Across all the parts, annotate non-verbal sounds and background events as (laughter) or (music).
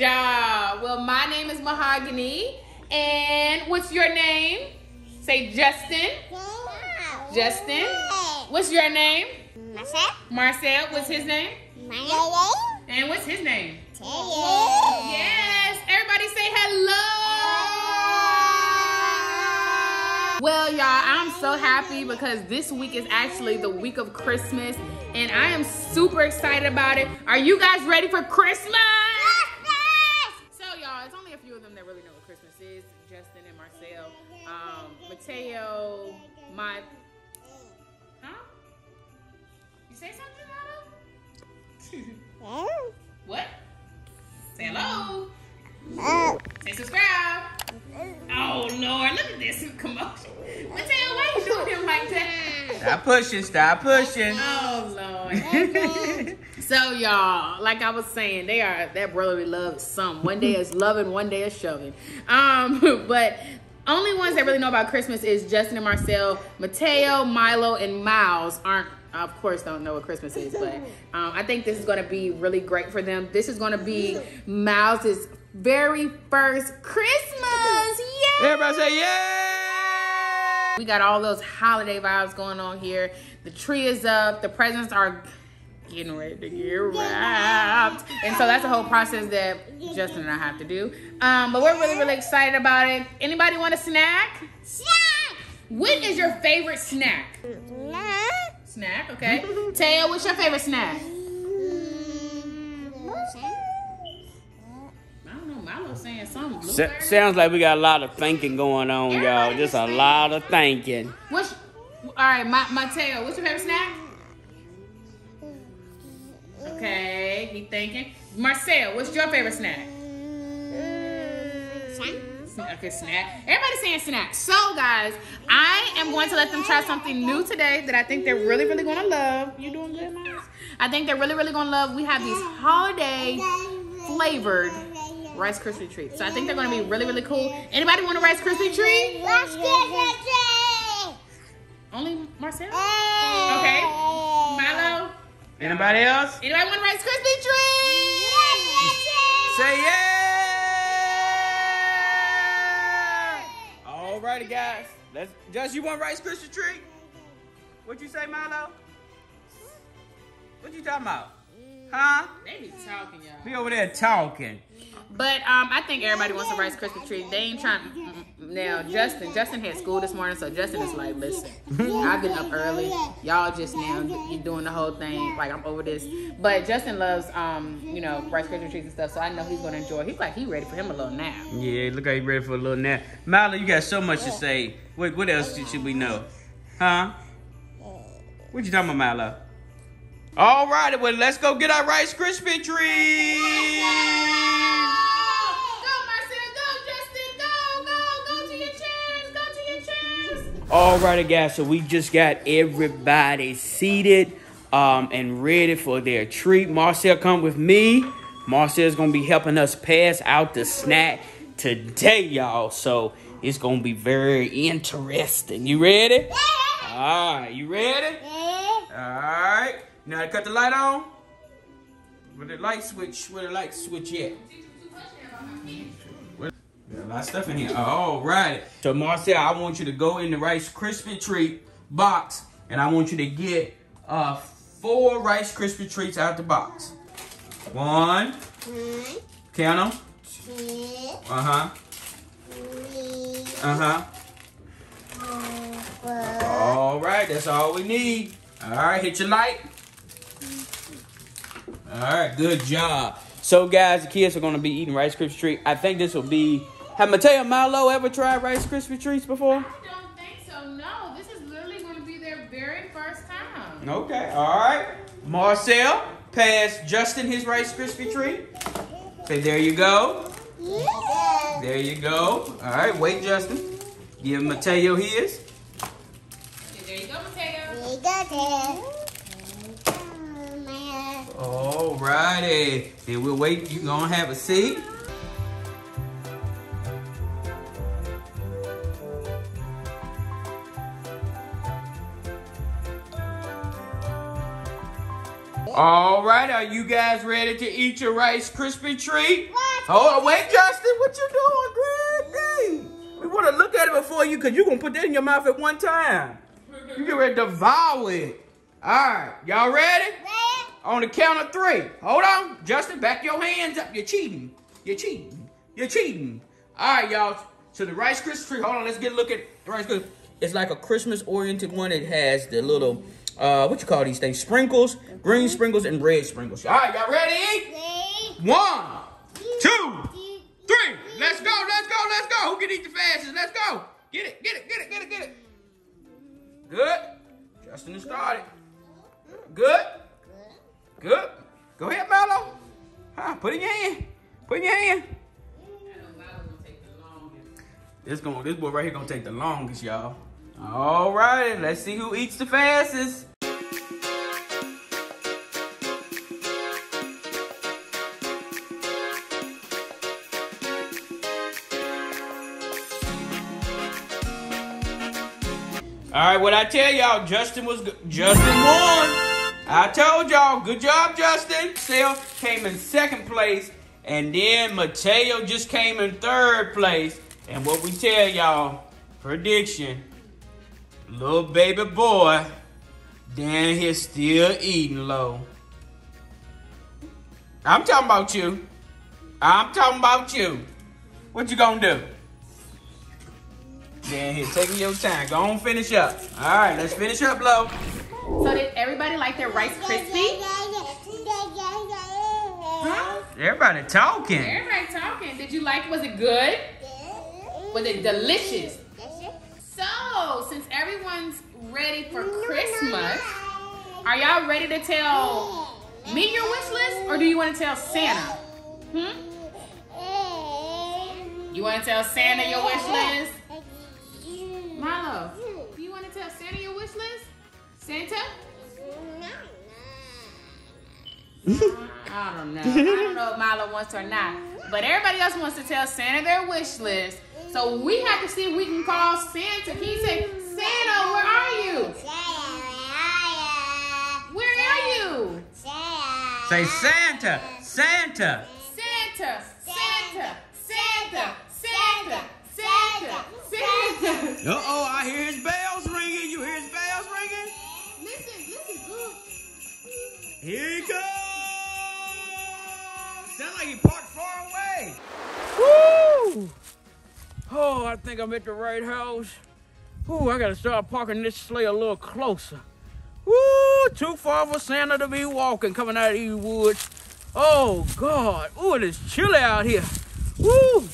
Job. Well, my name is Mahogany. And what's your name? Say Justin. Justin. What's your name? Marcel. Marcel. What's his name? My name. And what's his name? Taylor. Yes. Everybody say hello. Well, y'all, I'm so happy because this week is actually the week of Christmas, and I am super excited about it. Are you guys ready for Christmas? Mateo, my. Huh? You say something, Lala? What? Say hello. Oh. Say subscribe. Oh Lord, look at this commotion. Mateo, why are you doing him like that? Stop pushing, stop pushing. Oh Lord. so y'all, like I was saying, they are that brotherly love is something. One day is loving, one day is shoving. Um, (laughs) but only ones that really know about Christmas is Justin and Marcel. Mateo, Milo, and Miles aren't of course don't know what Christmas is, but um, I think this is going to be really great for them. This is going to be Miles's very first Christmas. Yay! Everybody say yeah. We got all those holiday vibes going on here. The tree is up. The presents are getting ready to get wrapped. And so that's the whole process that Justin and I have to do. Um, but we're really, really excited about it. Anybody want a snack? Snack! What is your favorite snack? Snack, Snack, okay. Taya, what's your favorite snack? I don't know. Milo's saying something. S- sounds like we got a lot of thinking going on, y'all. Just a lot of thinking. What's all right, Ma- Mateo? What's your favorite snack? Okay, he thinking. Marcel, what's your favorite snack? Okay, snack. Everybody's saying snack. So, guys, I am going to let them try something new today that I think they're really, really going to love. You doing good, Miles? I think they're really, really going to love. We have these holiday flavored Rice Krispie treats. So I think they're going to be really, really cool. Anybody want a Rice Krispie treat? Only Anybody else? Anybody want a Rice Krispie treat? Say yeah. Alrighty, guys. Let's. Just you want Rice Krispie treat? What you say, Milo? What you talking about? Huh? They be talking, y'all. Be over there talking. But um, I think everybody wants a Rice Krispie treat. They ain't trying. Now, Justin, Justin had school this morning, so Justin is like, listen, (laughs) I've been up early. Y'all just now you doing the whole thing. Like I'm over this. But Justin loves um, you know, Rice Krispie treats and stuff. So I know he's gonna enjoy. He's like he ready for him a little nap. Yeah, look like you ready for a little nap. Milo, you got so much to say. What, what else should we know? Huh? What you talking about, Milo? All right, well, let's go get our Rice Krispie treat. Go, Marcel. Go, Justin. Go, go, go to your chairs. Go to your chairs. Alrighty, guys. So we just got everybody seated um, and ready for their treat. Marcel, come with me. Marcel's gonna be helping us pass out the snack today, y'all. So it's gonna be very interesting. You ready? Yeah. All right, you ready? Yeah. All right. Now cut the light on. Where the light switch? Where the light switch at? There's a lot of stuff in here. All right. So Marcel, I want you to go in the Rice Krispie treat box, and I want you to get uh four Rice Krispie treats out the box. One. Count them. Uh huh. Uh huh. All right, that's all we need. All right, hit your light. All right, good job. So, guys, the kids are going to be eating Rice Krispie treat. I think this will be. Have Mateo and Milo ever tried Rice Krispie treats before? I don't think so. No, this is literally going to be their very first time. Okay, all right. Marcel, pass Justin his Rice Krispie treat. Say, there you go. There you go. All right, wait, Justin. Give Mateo his. Okay, there you go, Mateo. All righty. Then we'll wait. You're gonna have a seat. All right, are you guys ready to eat your Rice Krispie treat? Hold on, wait, Justin. What you doing, Greg? We want to look at it before you, because you're going to put that in your mouth at one time. You get ready to devour it. All right, y'all ready? On the count of three. Hold on. Justin, back your hands up. You're cheating. You're cheating. You're cheating. All right, y'all. So the Rice Krispie tree. Hold on. Let's get a look at the Rice Krispie. It's like a Christmas-oriented one. It has the little, uh, what you call these things? Sprinkles, green sprinkles, and red sprinkles. All right, y'all ready? One, two, three. Let's go. Let's go. Let's go. Who can eat the fastest? Let's go. Get it. Get it. Get it. Get it. Get it. Good. Justin has started. Good. Good. Go ahead, Mello. Huh, put in your hand. Put in your hand. This going this boy right here gonna take the longest, y'all. All right, let's see who eats the fastest. Right, what I tell y'all, Justin was good. Justin won. I told y'all, good job, Justin. Sale came in second place, and then Mateo just came in third place. And what we tell y'all, prediction, little baby boy down here still eating low. I'm talking about you. I'm talking about you. What you gonna do? Down here taking your time. Go on, finish up. All right, let's finish up, low. So did everybody like their Rice Krispie? Huh? Everybody talking. Everybody talking. Did you like? Was it good? Was it delicious? So since everyone's ready for Christmas, are y'all ready to tell me your wish list, or do you want to tell Santa? Hmm. You want to tell Santa your wish list? Milo, do you want to tell Santa your wish list? Santa? I don't know. I don't know if (laughs) Milo wants to or not. But everybody else wants to tell Santa their wish list. So we have to see if we can call Santa. Can you say, Santa, where are you? Where are you? Say Santa, Santa. Santa, Santa, Santa, Santa, Santa, Santa. Uh oh, I hear his bells ringing. You hear his bells ringing? Listen, listen, good. Here he comes. Sound like he parked far away. Woo! Oh, I think I'm at the right house. Ooh, I gotta start parking this sleigh a little closer. Woo! Too far for Santa to be walking coming out of these woods. Oh God! Ooh, it is chilly out here. Woo!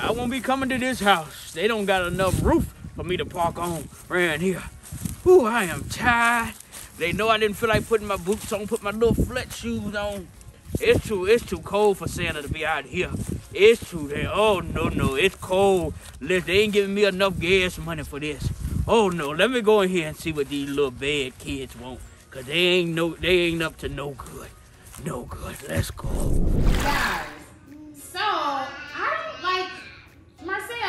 I won't be coming to this house. They don't got enough roof for me to park on around here. Ooh, I am tired. They know I didn't feel like putting my boots on, put my little flat shoes on. It's too, it's too cold for Santa to be out here. It's too there. Oh no, no, it's cold. Listen, they ain't giving me enough gas money for this. Oh no, let me go in here and see what these little bad kids want. Cause they ain't no, they ain't up to no good. No good. Let's go. Guys, so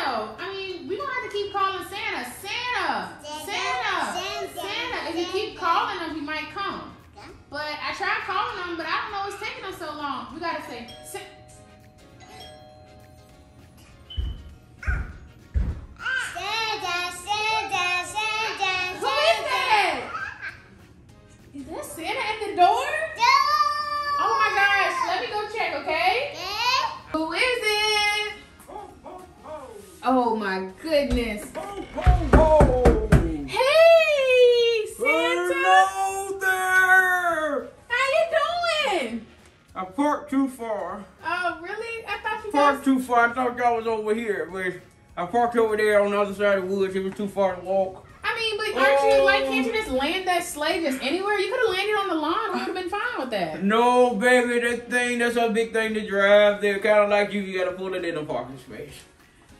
Marcel. I mean, we don't have to keep calling Santa. Santa, Santa, Santa. If you keep calling him, he might come. But I tried calling him, but I don't know what's taking him so long. We gotta say, Sa- who thought y'all was over here. But I parked over there on the other side of the woods. It was too far to walk. I mean, but aren't you like? Oh. Can't you oh. just land that sleigh just anywhere? You could have landed on the lawn. We would have been fine with that. No, baby, that thing, that's a big thing to drive. They're kind of like you. You got to pull it in a parking space.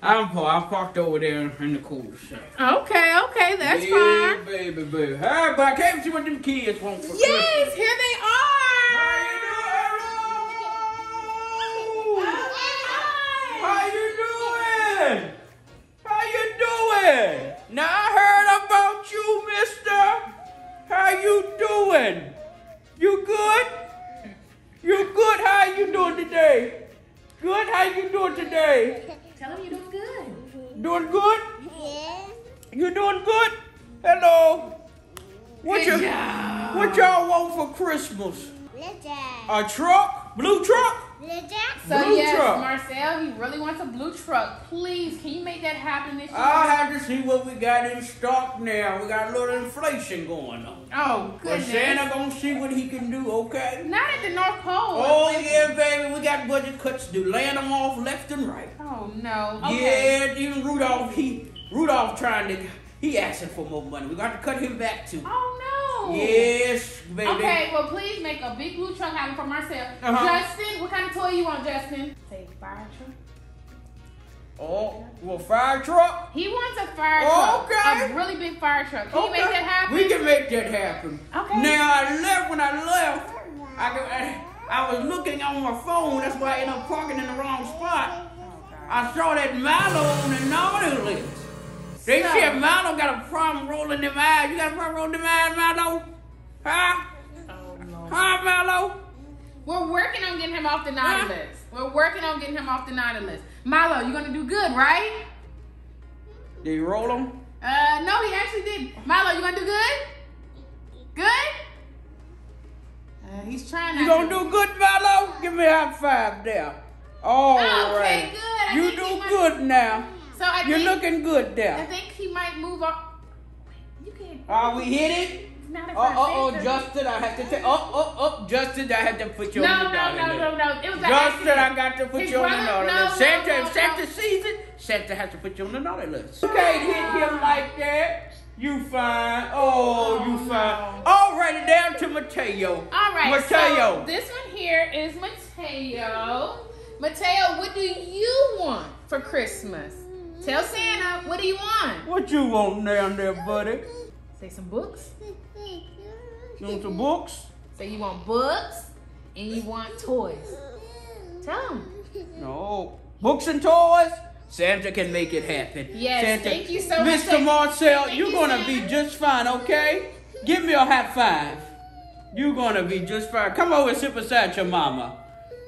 I'm, par- I'm parked over there in the cool shade. Okay, okay, that's yeah, fine. baby, baby. Hey, but I came to see what them kids want for Yes, Christmas. here they How are. you doing? How you doing? How you doing? Now I heard about you, mister. How you doing? You good? You good? How you doing today? Good. How you doing today? Tell him you're doing good. Doing good? Yeah. You doing good? Hello. What you job. What y'all want for Christmas? A truck? Blue truck? Legend. So Blue yes, truck. Marcel, he really wants a blue truck. Please, can you make that happen this year? I'll have to see what we got in stock now. We got a little inflation going on. oh But goodness. Santa gonna see what he can do, okay? Not at the North Pole. Oh yeah, baby, we got budget cuts to do. Laying them off left and right. Oh no. Okay. Yeah, even Rudolph, he Rudolph trying to he asking for more money. We got to cut him back too. Oh no. Yes, baby. Okay, well please make a big blue truck happen for Marcel. Uh-huh. Justin, what kind of toy you want, Justin? Say fire truck. Oh, well, fire truck. He wants a fire Okay. truck. A really big fire truck. Can you make that happen? We can make that happen. Okay. Now I left when I left. I, go- I, I was looking on my phone. That's why I ended up parking in the wrong spot. I saw that Milo on the naughty list. They So- said Milo got a problem rolling them eyes. You got a problem rolling them eyes, Milo? Huh? Oh, no. Huh, Milo? We're working on getting him off the naughty Huh? list. We're working on getting him off the naughty list. Milo, you gonna do good, right? Did you roll them? Uh, no, he actually did. Milo, you gonna do good? Good? Uh, he's trying You gonna to. do good, Milo? Give me a high five there. All Okay, right. good. I You do good now. So I You're think, looking good there. I think he might move on. You can't. Are we hit it? Not Oh, oh, oh. Justin, I have to take. Oh, oh, oh, Justin, I have to put you No, on no, no, list. no, no. It was Justin, accident. I got to put His you on the brother- naughty no, list. Santa, no, if Santa no. sees it, Santa has to put you on the naughty list. You can't hit him like that. You fine. Oh, you Oh, fine. no. All right, down to Mateo. All right, Mateo. so this one here is Mateo. Mateo, what do you want for Christmas? Tell Santa, what do you want? What you want down there, buddy? Say some books. You want some books? Say you want books and you want toys. Tell him. No. Books and toys? Santa can make it happen. Yes, Santa. thank you so much. Mr. Marcel, Thank you're you, gonna be just fine, okay? Give me a high five. You're gonna be just fine. Come over and sit beside your mama.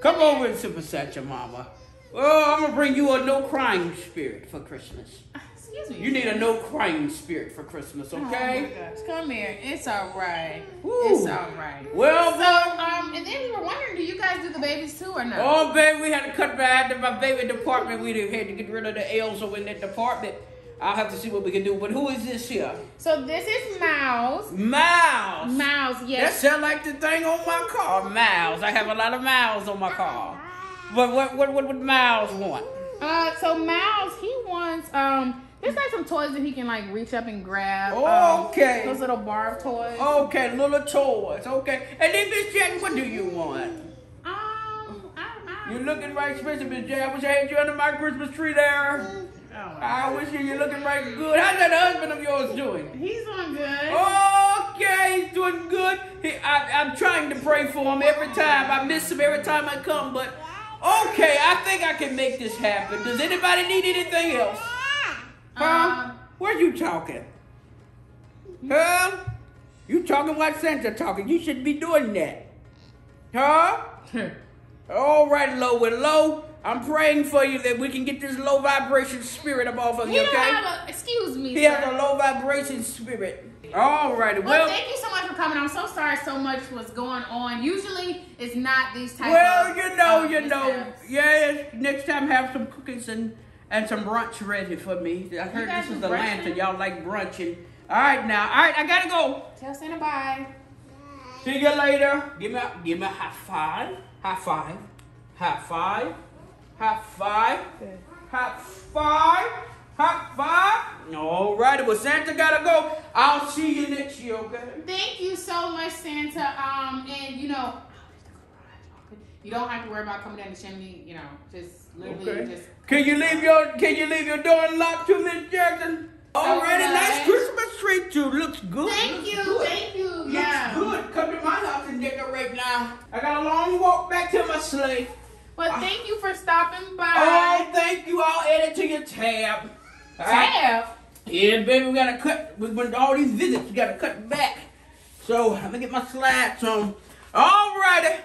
Come over and sit beside your mama. Oh, I'm gonna bring you a no crying spirit for Christmas. Excuse me. You need a no crying spirit for Christmas, Oh okay? gosh, come here. It's all right. Woo. It's all right. Well, So, um, and then we were wondering, do you guys do the babies too or not? Oh, baby, we had to cut back to my baby department. We had to get rid of the L's over in that department. I'll have to see what we can do. But who is this here? So this is Miles. Miles. Miles, Yes. That sound like the thing on my car. Miles. I have a lot of miles on my car. But what what what would Miles want? Uh, so Miles, he wants um, there's like some toys that he can like reach up and grab. um, Okay. those little barb toys. Okay, little toys. Okay. And then Miss Jack, what do you want? Um, I, I, You looking right expensive, Miss Jack. I wish I had you under my Christmas tree there. oh, I wish you you looking right good. How's that husband of yours doing? he's doing good. Okay, he's doing good. He, I, I'm trying to pray for him every time. I miss him every time I come, but okay, I think I can make this happen. Does anybody need anything else? Huh? Um, Where you talking? Huh? You talking what Santa talking? You should be doing that. Huh? (laughs) All right, low and low. I'm praying for you that we can get this low vibration spirit up off of he you, okay? a. Excuse me. He sir. has a low vibration spirit. All righty. Well, Well, thank you so much for coming. I'm so sorry so much was going on. Usually, it's not these type well, of. you know, um, you know. Yes. Next time, have some cookies and and some brunch ready for me. I heard this is Atlanta. Y'all like brunching. All right, now. All right, I gotta go. Tell Santa bye. See you later. Give me a, give me a high five. High five. High five. High five. High five. High five. All righty. Well, Santa gotta go. I'll see you next year, okay? Thank you so much, Santa. Um, and you know, you don't have to worry about coming down the chimney. You know, just literally Okay. just. Can you leave your Can you leave your door unlocked too, Miss Jackson? Already, Alright. nice Christmas tree too. Looks good. Thank Looks you, Good. thank you. Looks Yeah. good. Come to my house and decorate now. I got a long walk back to my sleigh. But thank you for stopping by. Oh, thank you. I'll add it to your tab. All right. Yeah, baby, we gotta cut. With with all these visits, we gotta cut back. So I'm gonna get my slides on. All righty.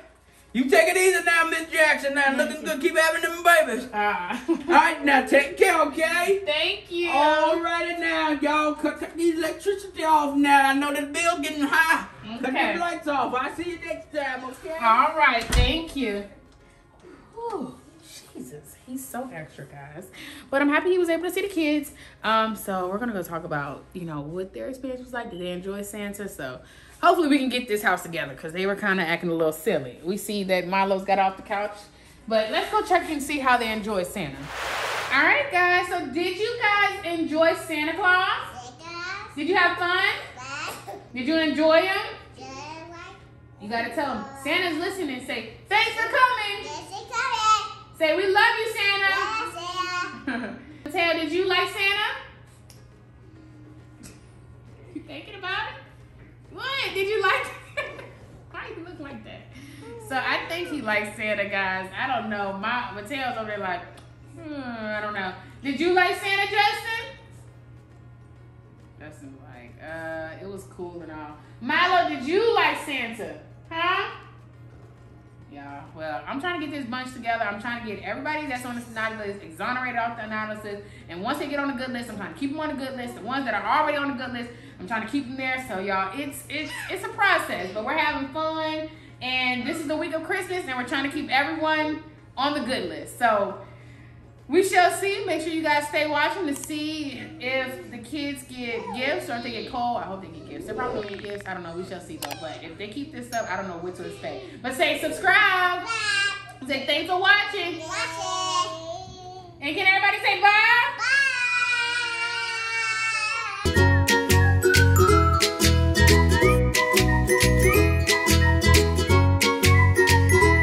You take it easy now, Miss Jackson. Now looking good. Keep having them babies. Ah. (laughs) All right, now take care, okay? Thank you. Alrighty now, y'all. Cut, cut these electricity off now. I know the bill getting high. Okay. Cut Okay. the lights off. I'll see you next time, okay? All right, thank you. Whew, Jesus, he's so extra, guys. But I'm happy he was able to see the kids. Um, so we're gonna go talk about, you know, what their experience was like. Did they enjoy Santa? So hopefully we can get this house together because they were kind of acting a little silly. We see that Milo's got off the couch, but let's go check and see how they enjoy Santa. All right, guys. So did you guys enjoy Santa Claus? Did you have fun? Did you enjoy him? You gotta tell him. Santa's listening. Say thanks for coming. Say, we love you, Santa. (laughs) Mateo, did you like Santa? You thinking about it? What? Did you like (laughs) Why you look like that? So I think he likes Santa, guys. I don't know. My Mateo's over there like, hmm, I don't know. Did you like Santa, Justin? Justin's like, uh, it was cool and all. Milo, did you like Santa? Huh? Yeah, well, I'm trying to get this bunch together. I'm trying to get everybody that's on the naughty list exonerated off the analysis. And once they get on the good list, I'm trying to keep them on the good list. The ones that are already on the good list, I'm trying to keep them there. So y'all, it's it's it's a process, but we're having fun. And this is the week of Christmas, and we're trying to keep everyone on the good list. So we shall see. Make sure you guys stay watching to see if the kids get gifts or if they get cold. I hope they get gifts. They're probably get gifts. I don't know. We shall see though. But if they keep this up, I don't know what to expect. But say subscribe. Say thanks for watching. And can everybody say bye?